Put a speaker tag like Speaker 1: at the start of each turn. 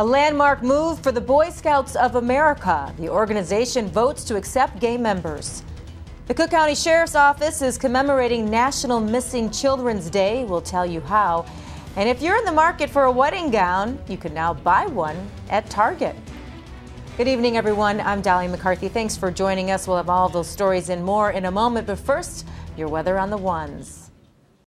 Speaker 1: A landmark move for the Boy Scouts of America. The organization votes to accept gay members. The Cook County Sheriff's Office is commemorating National Missing Children's Day. We'll tell you how. And if you're in the market for a wedding gown, you can now buy one at Target. Good evening, everyone. I'm Dolly McCarthy. Thanks for joining us. We'll have all those stories and more in a moment. But first, your weather on the ones.